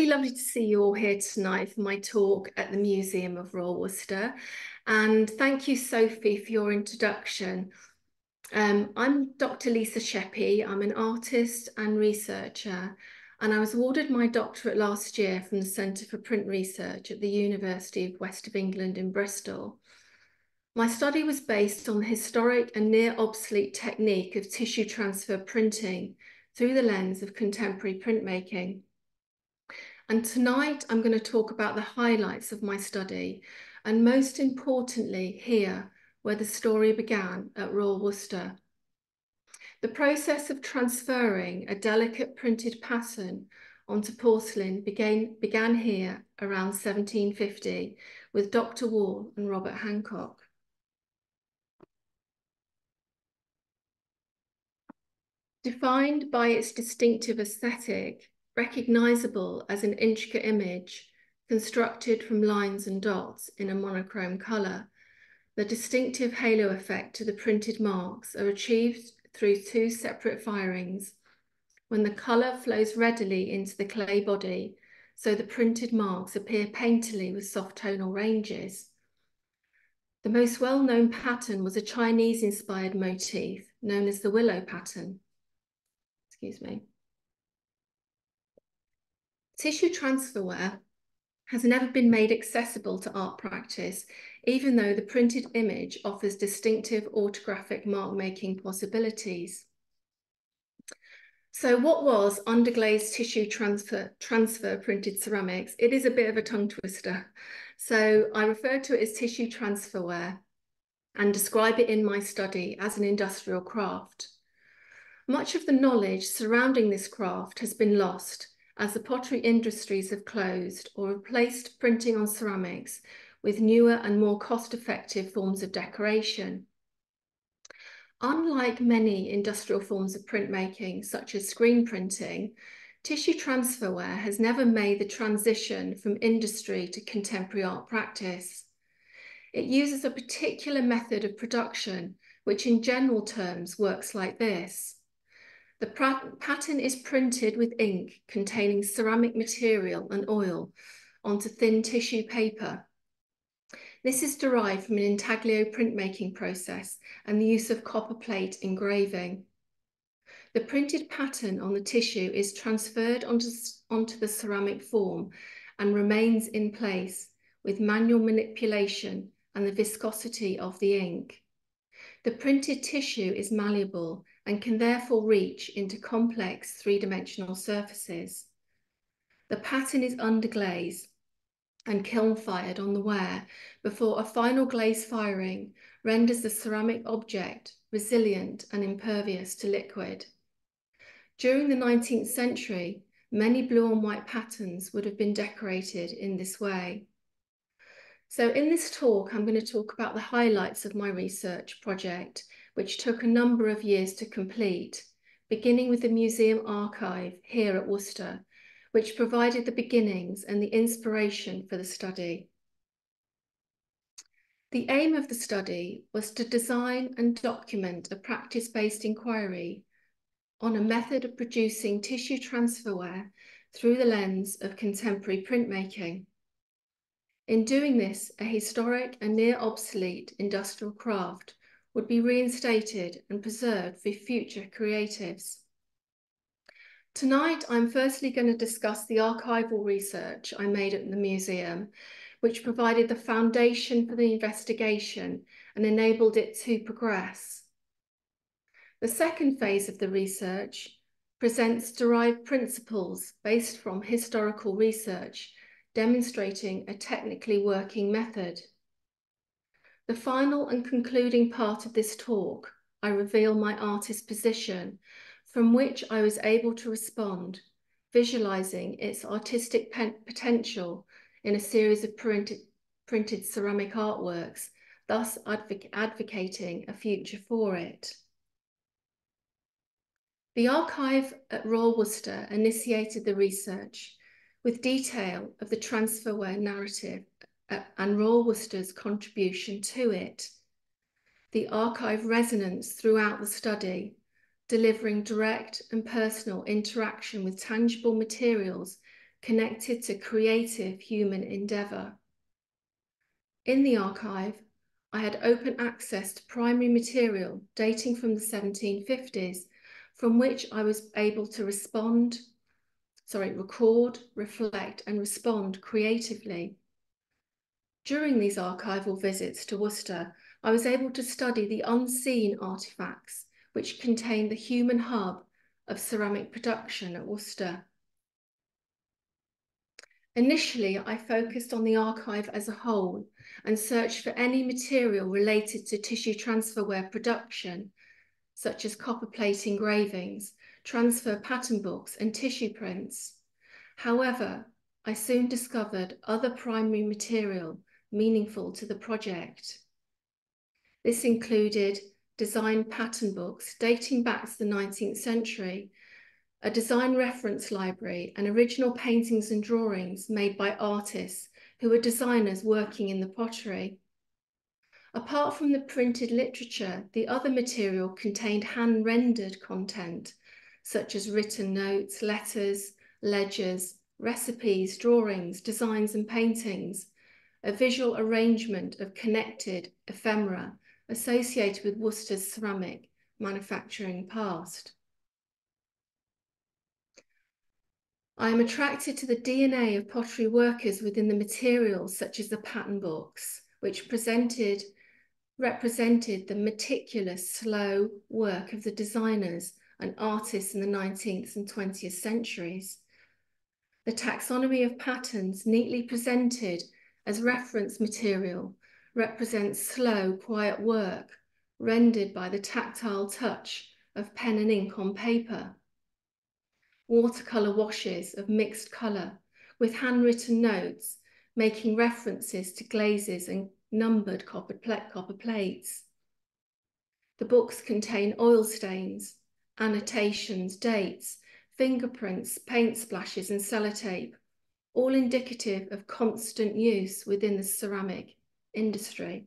Really lovely to see you all here tonight for my talk at the Museum of Royal Worcester. And thank you, Sophie, for your introduction. Um, I'm Dr. Lisa Sheppy. I'm an artist and researcher, and I was awarded my doctorate last year from the Centre for Print Research at the University of West of England in Bristol. My study was based on the historic and near obsolete technique of tissue transfer printing through the lens of contemporary printmaking. And tonight I'm going to talk about the highlights of my study and most importantly here where the story began at Royal Worcester. The process of transferring a delicate printed pattern onto porcelain began, began here around 1750 with Dr. Wall and Robert Hancock. Defined by its distinctive aesthetic, recognizable as an intricate image constructed from lines and dots in a monochrome color. The distinctive halo effect to the printed marks are achieved through two separate firings when the color flows readily into the clay body, so the printed marks appear painterly with soft tonal ranges. The most well-known pattern was a Chinese-inspired motif known as the willow pattern. Excuse me. Tissue transferware has never been made accessible to art practice, even though the printed image offers distinctive autographic mark-making possibilities. So what was underglazed tissue transfer, transfer printed ceramics? It is a bit of a tongue twister. So I refer to it as tissue transferware and describe it in my study as an industrial craft. Much of the knowledge surrounding this craft has been lost as the pottery industries have closed or replaced printing on ceramics with newer and more cost-effective forms of decoration. Unlike many industrial forms of printmaking, such as screen printing, tissue transferware has never made the transition from industry to contemporary art practice. It uses a particular method of production, which in general terms works like this. The pattern is printed with ink containing ceramic material and oil onto thin tissue paper. This is derived from an intaglio printmaking process and the use of copper plate engraving. The printed pattern on the tissue is transferred onto, onto the ceramic form and remains in place with manual manipulation and the viscosity of the ink. The printed tissue is malleable and can therefore reach into complex three-dimensional surfaces. The pattern is underglaze and kiln fired on the ware before a final glaze firing renders the ceramic object resilient and impervious to liquid. During the 19th century, many blue and white patterns would have been decorated in this way. So in this talk, I'm going to talk about the highlights of my research project which took a number of years to complete, beginning with the museum archive here at Worcester, which provided the beginnings and the inspiration for the study. The aim of the study was to design and document a practice-based inquiry on a method of producing tissue transferware through the lens of contemporary printmaking. In doing this, a historic and near obsolete industrial craft would be reinstated and preserved for future creatives. Tonight, I'm firstly going to discuss the archival research I made at the museum, which provided the foundation for the investigation and enabled it to progress. The second phase of the research presents derived principles based from historical research, demonstrating a technically working method. The final and concluding part of this talk, I reveal my artist position from which I was able to respond, visualizing its artistic potential in a series of printed, printed ceramic artworks, thus advoc advocating a future for it. The archive at Royal Worcester initiated the research with detail of the transferware narrative uh, and Royal Worcester's contribution to it. The archive resonance throughout the study, delivering direct and personal interaction with tangible materials connected to creative human endeavour. In the archive, I had open access to primary material dating from the 1750s, from which I was able to respond, sorry, record, reflect, and respond creatively. During these archival visits to Worcester, I was able to study the unseen artefacts which contain the human hub of ceramic production at Worcester. Initially, I focused on the archive as a whole and searched for any material related to tissue transferware production, such as copper plate engravings, transfer pattern books, and tissue prints. However, I soon discovered other primary material meaningful to the project. This included design pattern books dating back to the 19th century a design reference library, and original paintings and drawings made by artists who were designers working in the pottery. Apart from the printed literature, the other material contained hand-rendered content, such as written notes, letters, ledgers, recipes, drawings, designs and paintings, a visual arrangement of connected ephemera associated with Worcester's ceramic manufacturing past. I am attracted to the DNA of pottery workers within the materials such as the pattern books, which presented represented the meticulous, slow work of the designers and artists in the 19th and 20th centuries. The taxonomy of patterns neatly presented as reference material represents slow, quiet work rendered by the tactile touch of pen and ink on paper watercolour washes of mixed colour with handwritten notes making references to glazes and numbered copper, copper plates. The books contain oil stains, annotations, dates, fingerprints, paint splashes and sellotape, all indicative of constant use within the ceramic industry.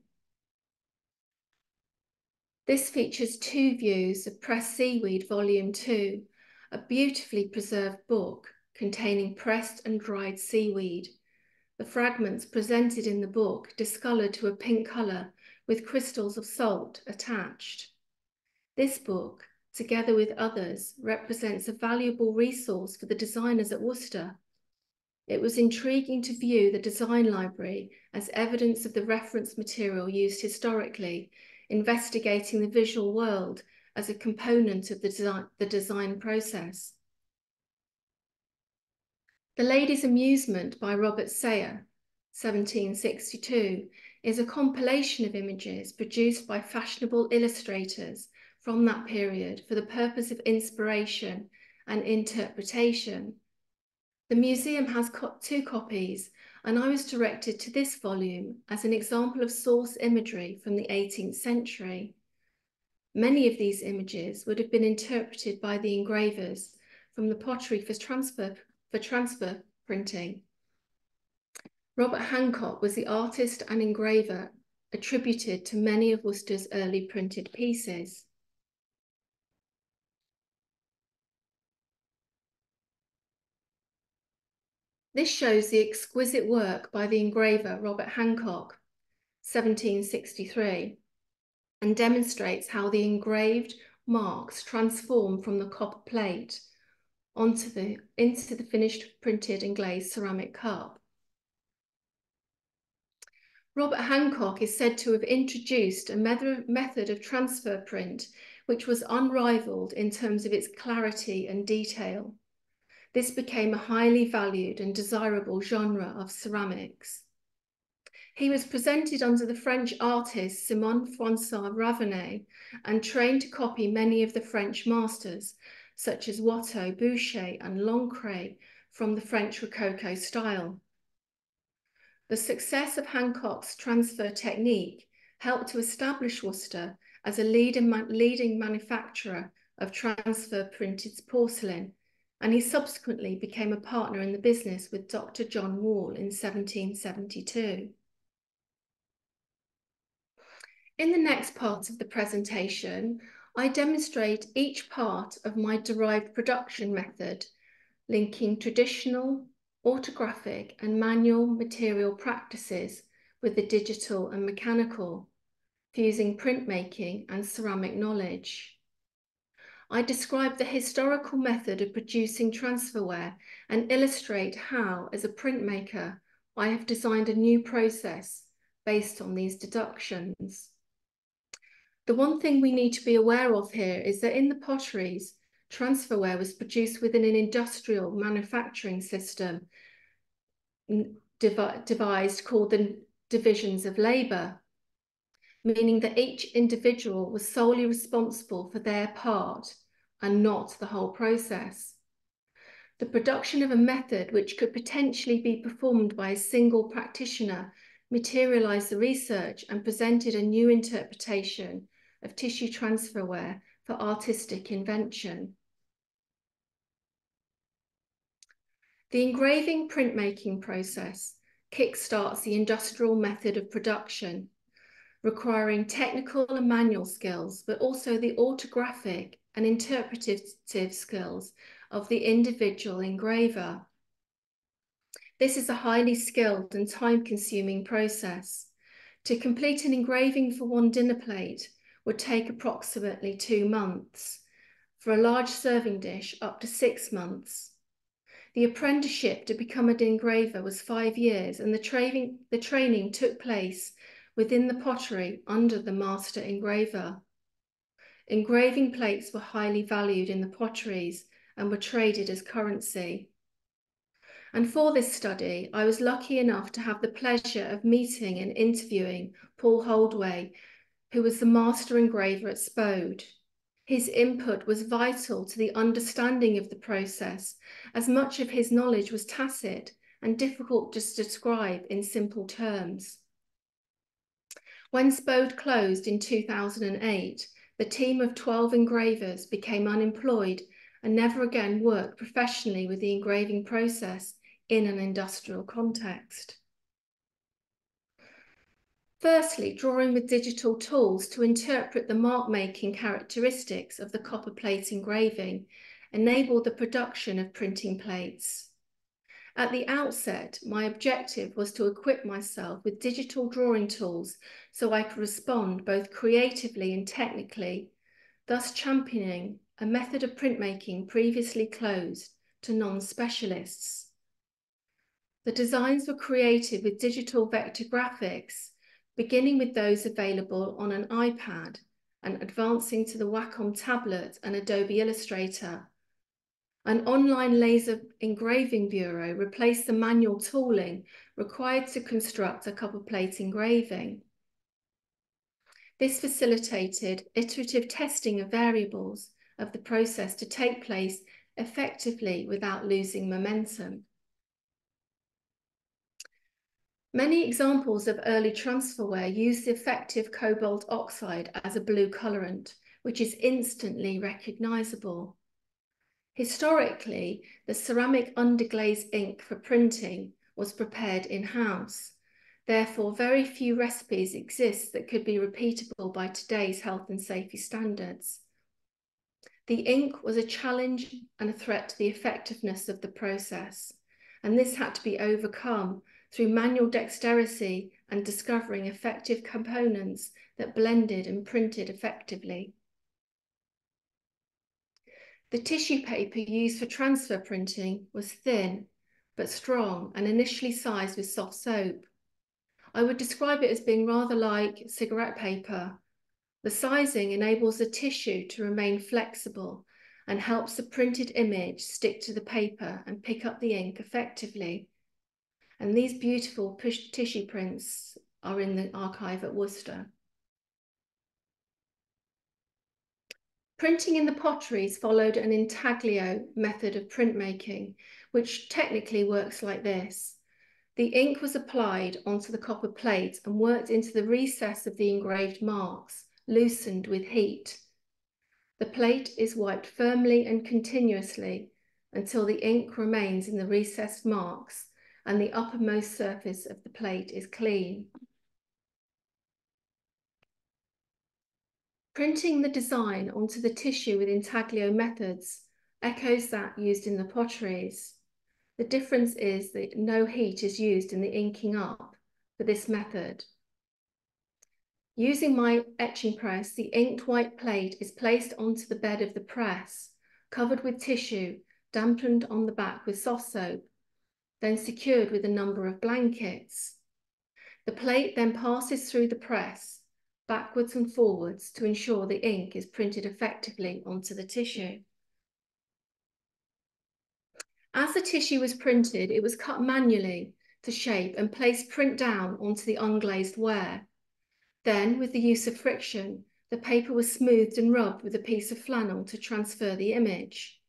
This features two views of Pressed Seaweed Volume 2 a beautifully preserved book containing pressed and dried seaweed. The fragments presented in the book discoloured to a pink colour with crystals of salt attached. This book, together with others, represents a valuable resource for the designers at Worcester. It was intriguing to view the design library as evidence of the reference material used historically, investigating the visual world as a component of the design, the design process. The Lady's Amusement by Robert Sayer, 1762, is a compilation of images produced by fashionable illustrators from that period for the purpose of inspiration and interpretation. The museum has co two copies, and I was directed to this volume as an example of source imagery from the 18th century. Many of these images would have been interpreted by the engravers from the pottery for transfer, for transfer printing. Robert Hancock was the artist and engraver attributed to many of Worcester's early printed pieces. This shows the exquisite work by the engraver Robert Hancock, 1763 and demonstrates how the engraved marks transform from the copper plate onto the, into the finished printed and glazed ceramic cup. Robert Hancock is said to have introduced a method of transfer print which was unrivaled in terms of its clarity and detail. This became a highly valued and desirable genre of ceramics. He was presented under the French artist Simon Francois Ravenet and trained to copy many of the French masters, such as Watteau, Boucher, and Lancret from the French Rococo style. The success of Hancock's transfer technique helped to establish Worcester as a leading, leading manufacturer of transfer printed porcelain, and he subsequently became a partner in the business with Dr. John Wall in 1772. In the next part of the presentation, I demonstrate each part of my derived production method, linking traditional, autographic and manual material practices with the digital and mechanical, fusing printmaking and ceramic knowledge. I describe the historical method of producing transferware and illustrate how, as a printmaker, I have designed a new process based on these deductions. The one thing we need to be aware of here is that in the potteries, transferware was produced within an industrial manufacturing system devised called the divisions of labour, meaning that each individual was solely responsible for their part and not the whole process. The production of a method which could potentially be performed by a single practitioner materialized the research and presented a new interpretation of tissue transferware for artistic invention. The engraving printmaking process kickstarts the industrial method of production, requiring technical and manual skills, but also the autographic and interpretative skills of the individual engraver. This is a highly skilled and time-consuming process. To complete an engraving for one dinner plate would take approximately two months. For a large serving dish, up to six months. The apprenticeship to become an engraver was five years, and the training, the training took place within the pottery under the master engraver. Engraving plates were highly valued in the potteries and were traded as currency. And for this study, I was lucky enough to have the pleasure of meeting and interviewing Paul Holdway, who was the master engraver at Spode. His input was vital to the understanding of the process, as much of his knowledge was tacit and difficult to describe in simple terms. When Spode closed in 2008, the team of 12 engravers became unemployed and never again worked professionally with the engraving process in an industrial context. Firstly, drawing with digital tools to interpret the mark-making characteristics of the copper plate engraving enabled the production of printing plates. At the outset, my objective was to equip myself with digital drawing tools so I could respond both creatively and technically, thus championing a method of printmaking previously closed to non-specialists. The designs were created with digital vector graphics beginning with those available on an iPad and advancing to the Wacom tablet and Adobe Illustrator. An online laser engraving bureau replaced the manual tooling required to construct a copper plate engraving. This facilitated iterative testing of variables of the process to take place effectively without losing momentum. Many examples of early transferware use the effective cobalt oxide as a blue colorant, which is instantly recognizable. Historically, the ceramic underglaze ink for printing was prepared in-house. Therefore, very few recipes exist that could be repeatable by today's health and safety standards. The ink was a challenge and a threat to the effectiveness of the process, and this had to be overcome through manual dexterity and discovering effective components that blended and printed effectively. The tissue paper used for transfer printing was thin but strong and initially sized with soft soap. I would describe it as being rather like cigarette paper. The sizing enables the tissue to remain flexible and helps the printed image stick to the paper and pick up the ink effectively. And these beautiful tissue prints are in the archive at Worcester. Printing in the potteries followed an intaglio method of printmaking, which technically works like this. The ink was applied onto the copper plate and worked into the recess of the engraved marks, loosened with heat. The plate is wiped firmly and continuously until the ink remains in the recessed marks and the uppermost surface of the plate is clean. Printing the design onto the tissue with intaglio methods echoes that used in the potteries. The difference is that no heat is used in the inking up for this method. Using my etching press, the inked white plate is placed onto the bed of the press, covered with tissue, dampened on the back with soft soap, then secured with a number of blankets. The plate then passes through the press, backwards and forwards to ensure the ink is printed effectively onto the tissue. As the tissue was printed, it was cut manually to shape and placed print down onto the unglazed ware. Then, with the use of friction, the paper was smoothed and rubbed with a piece of flannel to transfer the image.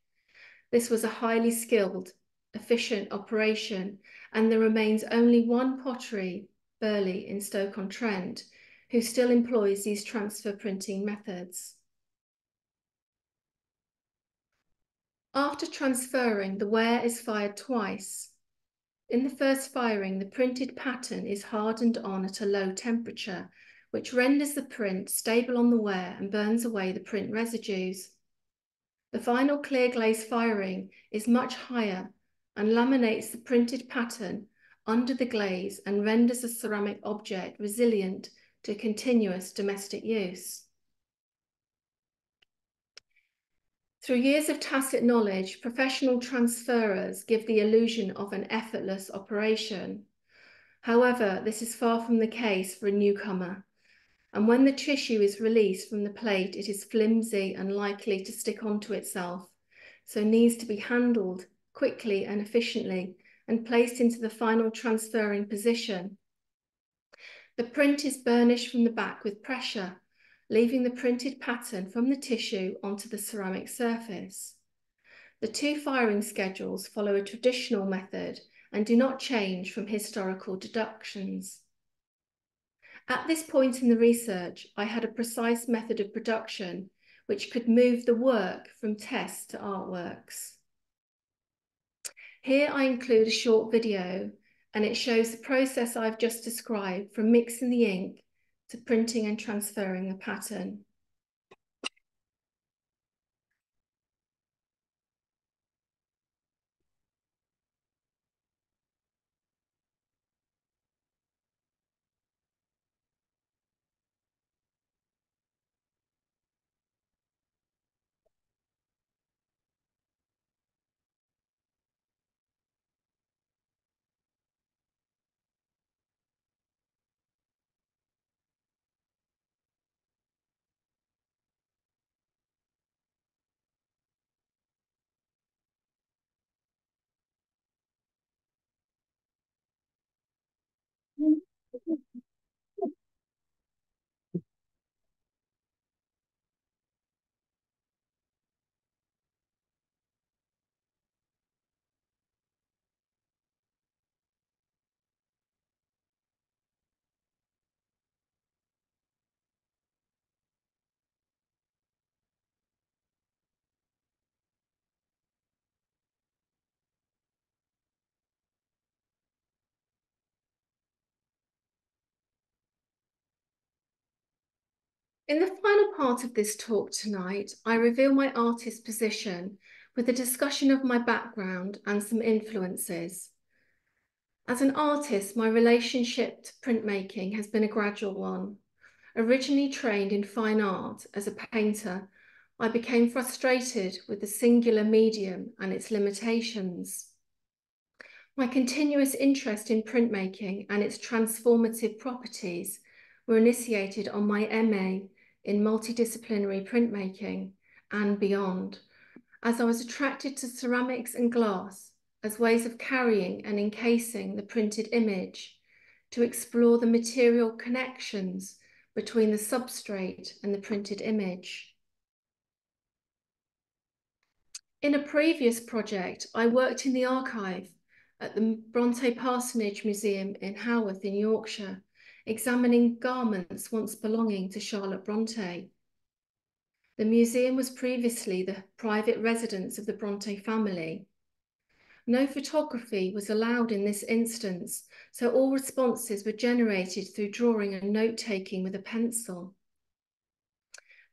This was a highly skilled, efficient operation, and there remains only one pottery, Burleigh, in Stoke-on-Trent, who still employs these transfer printing methods. After transferring, the ware is fired twice. In the first firing, the printed pattern is hardened on at a low temperature, which renders the print stable on the ware and burns away the print residues. The final clear glaze firing is much higher and laminates the printed pattern under the glaze and renders the ceramic object resilient to continuous domestic use. Through years of tacit knowledge, professional transferers give the illusion of an effortless operation. However, this is far from the case for a newcomer. And when the tissue is released from the plate, it is flimsy and likely to stick onto itself, so needs to be handled quickly and efficiently and placed into the final transferring position. The print is burnished from the back with pressure leaving the printed pattern from the tissue onto the ceramic surface. The two firing schedules follow a traditional method and do not change from historical deductions. At this point in the research, I had a precise method of production which could move the work from tests to artworks. Here I include a short video and it shows the process I've just described from mixing the ink to printing and transferring the pattern. In the final part of this talk tonight, I reveal my artist position with a discussion of my background and some influences. As an artist, my relationship to printmaking has been a gradual one. Originally trained in fine art as a painter, I became frustrated with the singular medium and its limitations. My continuous interest in printmaking and its transformative properties were initiated on my MA in multidisciplinary printmaking and beyond, as I was attracted to ceramics and glass as ways of carrying and encasing the printed image to explore the material connections between the substrate and the printed image. In a previous project, I worked in the archive at the Bronte Parsonage Museum in Haworth in Yorkshire, examining garments once belonging to Charlotte Bronte. The museum was previously the private residence of the Bronte family. No photography was allowed in this instance, so all responses were generated through drawing and note-taking with a pencil.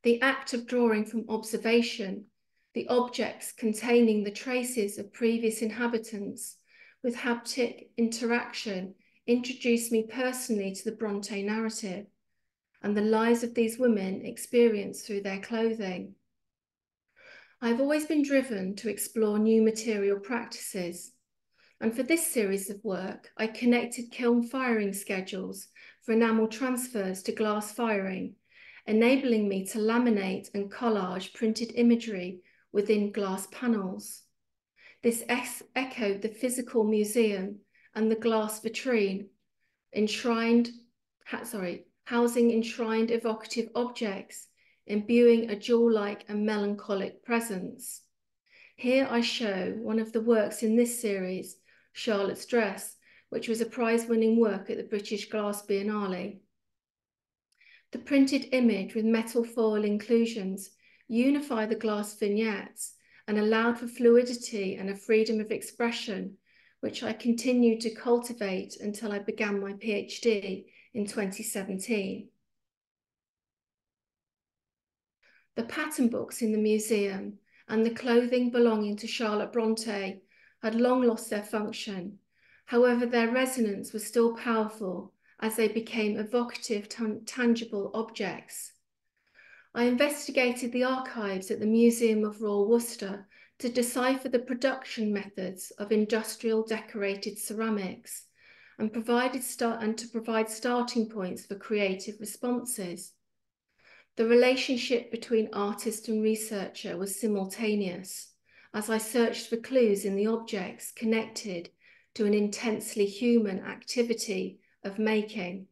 The act of drawing from observation, the objects containing the traces of previous inhabitants, with haptic interaction introduced me personally to the Bronte narrative and the lives of these women experienced through their clothing. I've always been driven to explore new material practices. And for this series of work, I connected kiln firing schedules for enamel transfers to glass firing, enabling me to laminate and collage printed imagery within glass panels. This echoed the physical museum and the glass vitrine, enshrined, sorry, housing enshrined evocative objects imbuing a jewel-like and melancholic presence. Here I show one of the works in this series, Charlotte's Dress, which was a prize-winning work at the British Glass Biennale. The printed image with metal foil inclusions unify the glass vignettes and allowed for fluidity and a freedom of expression, which I continued to cultivate until I began my PhD in 2017. the pattern books in the museum, and the clothing belonging to Charlotte Bronte had long lost their function. However, their resonance was still powerful as they became evocative, tangible objects. I investigated the archives at the Museum of Royal Worcester to decipher the production methods of industrial decorated ceramics and provided start and to provide starting points for creative responses. The relationship between artist and researcher was simultaneous as I searched for clues in the objects connected to an intensely human activity of making.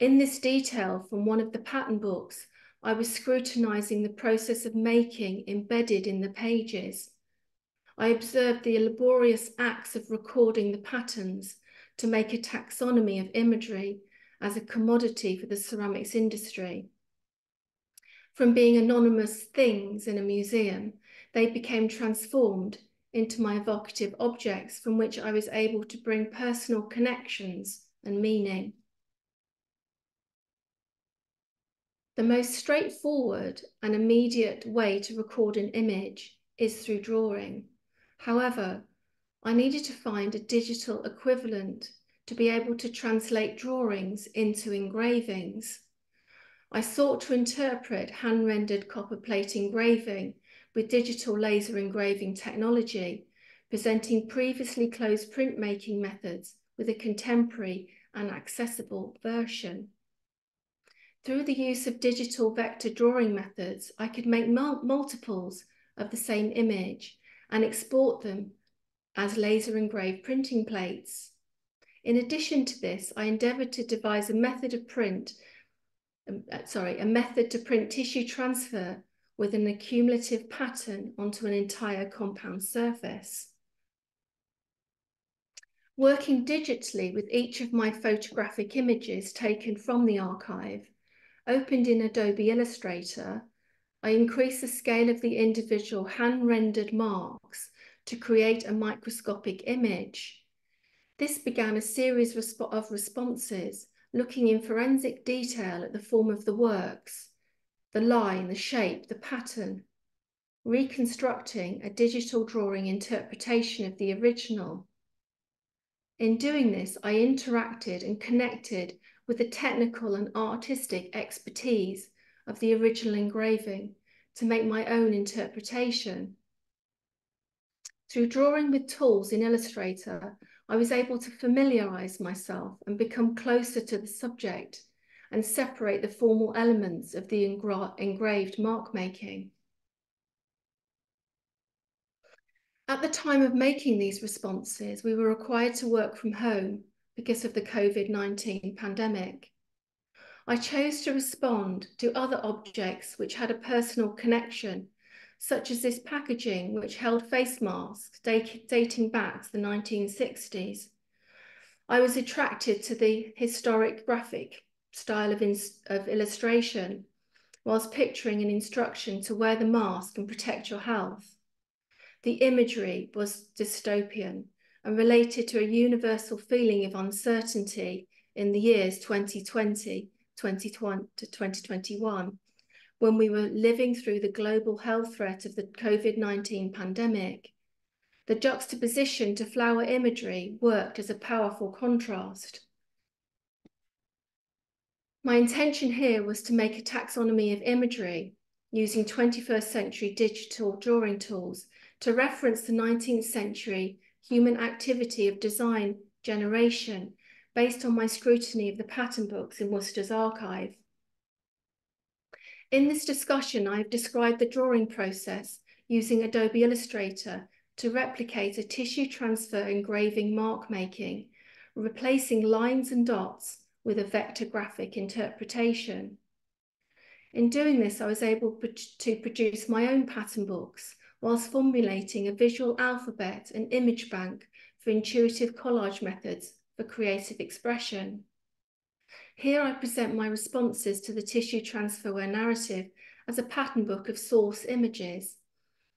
In this detail from one of the pattern books, I was scrutinizing the process of making embedded in the pages. I observed the laborious acts of recording the patterns to make a taxonomy of imagery as a commodity for the ceramics industry. From being anonymous things in a museum, they became transformed into my evocative objects from which I was able to bring personal connections and meaning. The most straightforward and immediate way to record an image is through drawing. However, I needed to find a digital equivalent to be able to translate drawings into engravings. I sought to interpret hand-rendered copper plate engraving with digital laser engraving technology, presenting previously closed printmaking methods with a contemporary and accessible version. Through the use of digital vector drawing methods, I could make mul multiples of the same image and export them as laser engraved printing plates. In addition to this, I endeavoured to devise a method of print, um, uh, sorry, a method to print tissue transfer with an accumulative pattern onto an entire compound surface. Working digitally with each of my photographic images taken from the archive, opened in Adobe Illustrator, I increased the scale of the individual hand-rendered marks to create a microscopic image. This began a series of responses looking in forensic detail at the form of the works, the line, the shape, the pattern, reconstructing a digital drawing interpretation of the original. In doing this, I interacted and connected with the technical and artistic expertise of the original engraving to make my own interpretation. Through drawing with tools in Illustrator, I was able to familiarize myself and become closer to the subject and separate the formal elements of the engra engraved mark making. At the time of making these responses, we were required to work from home because of the COVID-19 pandemic. I chose to respond to other objects which had a personal connection such as this packaging, which held face masks dating back to the 1960s. I was attracted to the historic graphic style of, of illustration, whilst picturing an instruction to wear the mask and protect your health. The imagery was dystopian and related to a universal feeling of uncertainty in the years 2020 2020 to 2021 when we were living through the global health threat of the COVID 19 pandemic. the juxtaposition to flower imagery worked as a powerful contrast. My intention here was to make a taxonomy of imagery using 21st century digital drawing tools to reference the 19th century human activity of design generation based on my scrutiny of the pattern books in Worcester's archive. In this discussion, I have described the drawing process using Adobe Illustrator to replicate a tissue transfer engraving mark making, replacing lines and dots with a vector graphic interpretation. In doing this, I was able to produce my own pattern books whilst formulating a visual alphabet and image bank for intuitive collage methods for creative expression. Here I present my responses to the tissue transferware narrative as a pattern book of source images.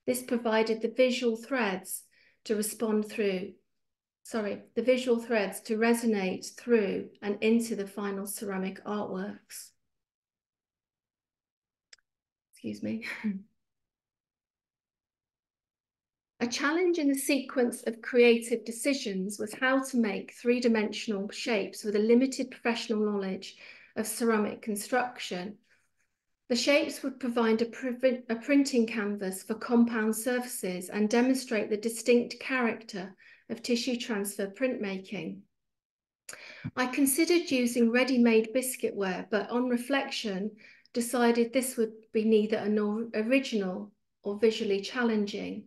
This provided the visual threads to respond through, sorry, the visual threads to resonate through and into the final ceramic artworks. Excuse me. Hmm. A challenge in the sequence of creative decisions was how to make three-dimensional shapes with a limited professional knowledge of ceramic construction. The shapes would provide a, a printing canvas for compound surfaces and demonstrate the distinct character of tissue transfer printmaking. I considered using ready-made biscuitware, but on reflection, decided this would be neither an original or visually challenging.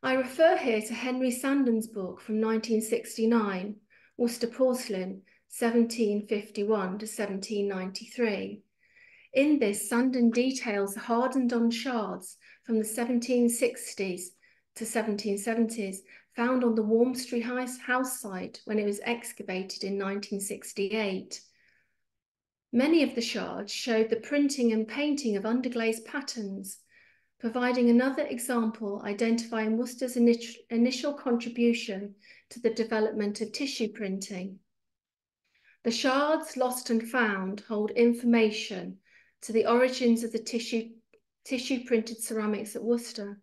I refer here to Henry Sandon's book from 1969, Worcester Porcelain, 1751 to 1793. In this, Sandon details hardened on shards from the 1760s to 1770s found on the Warmstry house site when it was excavated in 1968. Many of the shards showed the printing and painting of underglazed patterns, providing another example identifying Worcester's initial contribution to the development of tissue printing. The shards lost and found hold information to the origins of the tissue, tissue printed ceramics at Worcester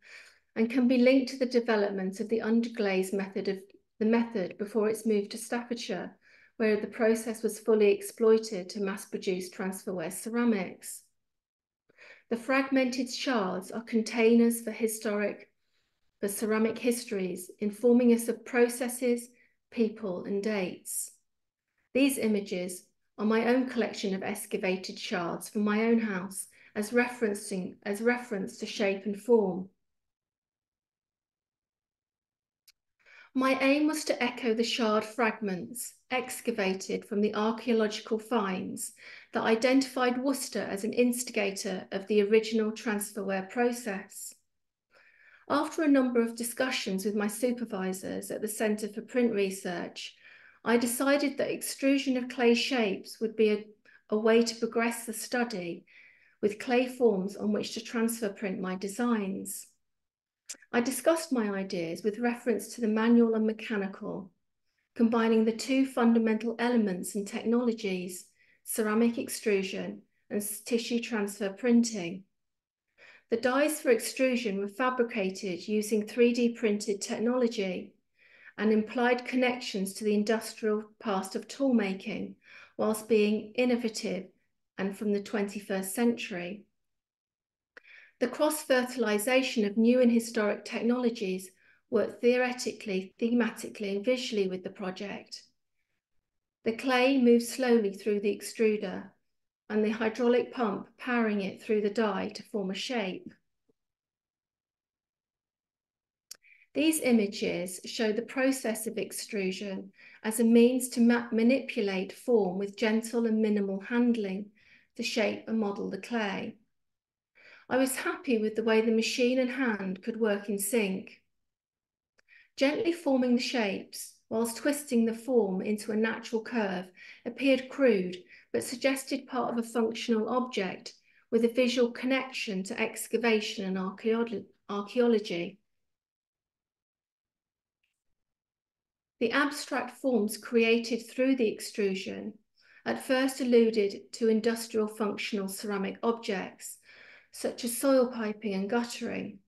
and can be linked to the development of the underglaze method of the method before its move to Staffordshire, where the process was fully exploited to mass produce transferware ceramics. The fragmented shards are containers for historic, for ceramic histories, informing us of processes, people, and dates. These images are my own collection of excavated shards from my own house as referencing as reference to shape and form. My aim was to echo the shard fragments excavated from the archaeological finds that identified Worcester as an instigator of the original transferware process. After a number of discussions with my supervisors at the Centre for Print Research, I decided that extrusion of clay shapes would be a, a way to progress the study with clay forms on which to transfer print my designs. I discussed my ideas with reference to the manual and mechanical, combining the two fundamental elements and technologies, ceramic extrusion and tissue transfer printing. The dies for extrusion were fabricated using 3D printed technology and implied connections to the industrial past of tool making, whilst being innovative and from the 21st century. The cross-fertilization of new and historic technologies worked theoretically, thematically, and visually with the project. The clay moves slowly through the extruder and the hydraulic pump powering it through the die to form a shape. These images show the process of extrusion as a means to ma manipulate form with gentle and minimal handling to shape and model the clay. I was happy with the way the machine and hand could work in sync. Gently forming the shapes whilst twisting the form into a natural curve appeared crude, but suggested part of a functional object with a visual connection to excavation and archaeology. The abstract forms created through the extrusion at first alluded to industrial functional ceramic objects, such as soil piping and guttering.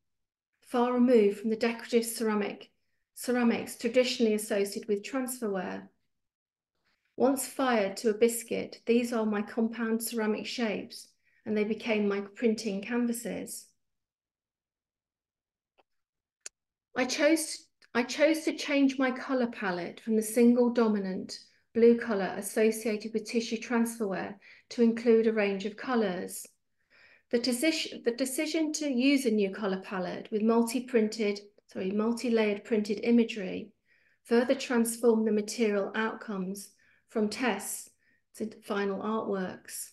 far removed from the decorative ceramic ceramics traditionally associated with transferware. Once fired to a biscuit, these are my compound ceramic shapes and they became my printing canvases. I chose, I chose to change my colour palette from the single dominant blue colour associated with tissue transferware to include a range of colours. The decision, the decision to use a new colour palette with multi-printed, sorry, multi-layered printed imagery further transformed the material outcomes from tests to final artworks.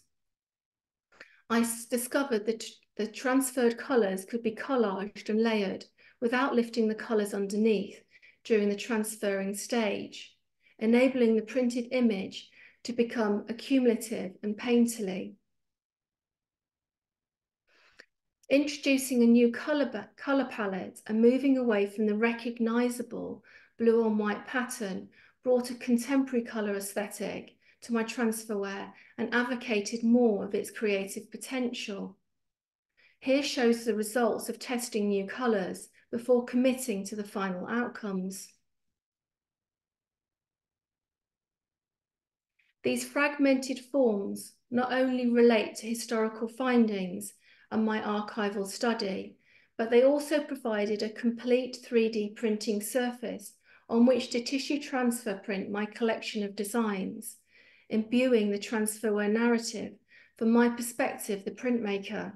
I discovered that the transferred colours could be collaged and layered without lifting the colours underneath during the transferring stage, enabling the printed image to become accumulative and painterly. Introducing a new colour, colour palette and moving away from the recognisable blue on white pattern brought a contemporary colour aesthetic to my transferware and advocated more of its creative potential. Here shows the results of testing new colours before committing to the final outcomes. These fragmented forms not only relate to historical findings and my archival study, but they also provided a complete 3D printing surface on which to tissue transfer print my collection of designs, imbuing the transferware narrative from my perspective, the printmaker.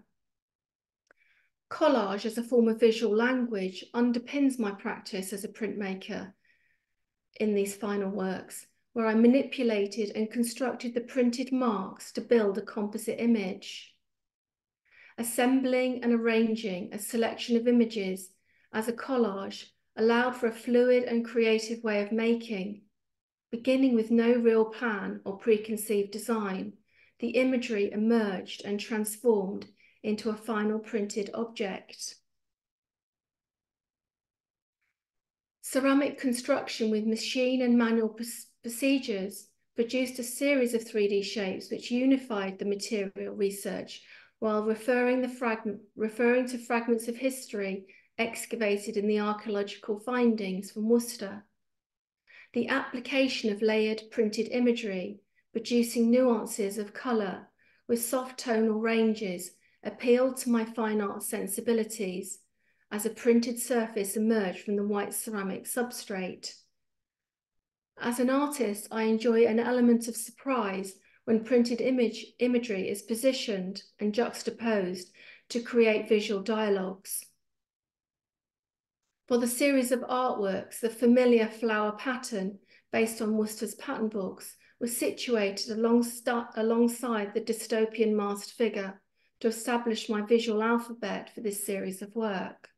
Collage as a form of visual language underpins my practice as a printmaker in these final works, where I manipulated and constructed the printed marks to build a composite image. Assembling and arranging a selection of images as a collage allowed for a fluid and creative way of making. Beginning with no real plan or preconceived design, the imagery emerged and transformed into a final printed object. Ceramic construction with machine and manual procedures produced a series of 3D shapes which unified the material research while referring, the fragment, referring to fragments of history excavated in the archaeological findings from Worcester. The application of layered printed imagery, producing nuances of colour with soft tonal ranges, appealed to my fine art sensibilities as a printed surface emerged from the white ceramic substrate. As an artist, I enjoy an element of surprise when printed image imagery is positioned and juxtaposed to create visual dialogues. For the series of artworks, the familiar flower pattern based on Worcester's pattern books was situated alongside the dystopian masked figure to establish my visual alphabet for this series of work.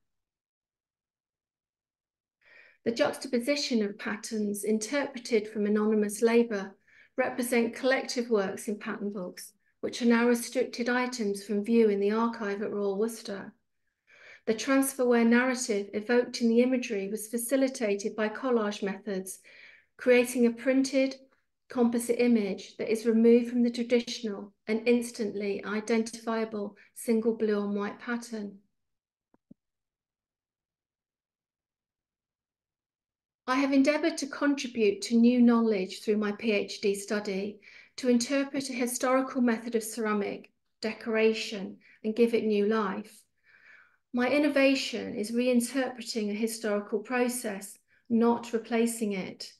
The juxtaposition of patterns interpreted from anonymous labour represent collective works in pattern books, which are now restricted items from view in the archive at Royal Worcester. The transferware narrative evoked in the imagery was facilitated by collage methods, creating a printed composite image that is removed from the traditional and instantly identifiable single blue and white pattern. I have endeavoured to contribute to new knowledge through my PhD study to interpret a historical method of ceramic decoration and give it new life. My innovation is reinterpreting a historical process, not replacing it,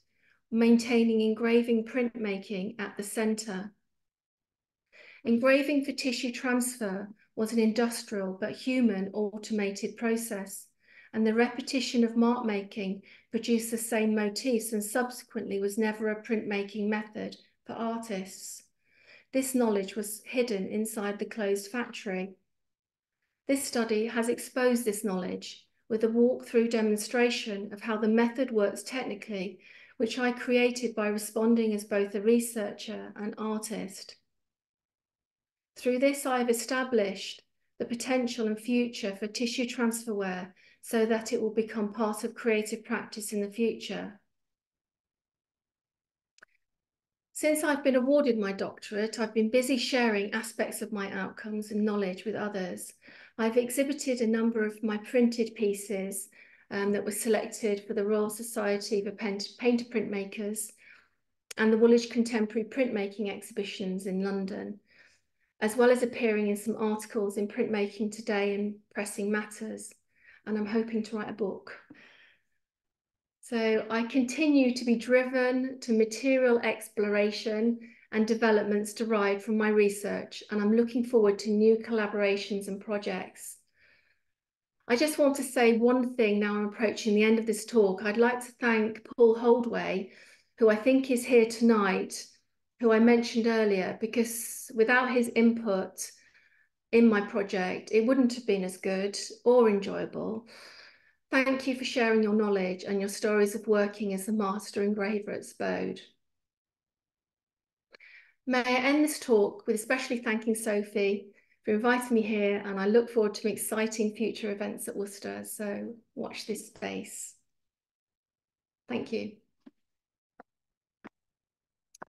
maintaining engraving printmaking at the centre. Engraving for tissue transfer was an industrial but human automated process, and the repetition of mark making produced the same motifs and subsequently was never a printmaking method for artists. This knowledge was hidden inside the closed factory this study has exposed this knowledge with a walkthrough demonstration of how the method works technically, which I created by responding as both a researcher and artist. Through this, I have established the potential and future for tissue transferware so that it will become part of creative practice in the future. Since I've been awarded my doctorate, I've been busy sharing aspects of my outcomes and knowledge with others. I've exhibited a number of my printed pieces um, that were selected for the Royal Society for Painter Printmakers and the Woolwich Contemporary Printmaking exhibitions in London, as well as appearing in some articles in Printmaking Today and Pressing Matters. And I'm hoping to write a book. So I continue to be driven to material exploration and developments derived from my research, and I'm looking forward to new collaborations and projects. I just want to say one thing now I'm approaching the end of this talk. I'd like to thank Paul Holdway, who I think is here tonight, who I mentioned earlier, because without his input in my project, it wouldn't have been as good or enjoyable. Thank you for sharing your knowledge and your stories of working as a master engraver at Spode. May I end this talk with especially thanking Sophie for inviting me here and I look forward to exciting future events at Worcester. So watch this space. Thank you.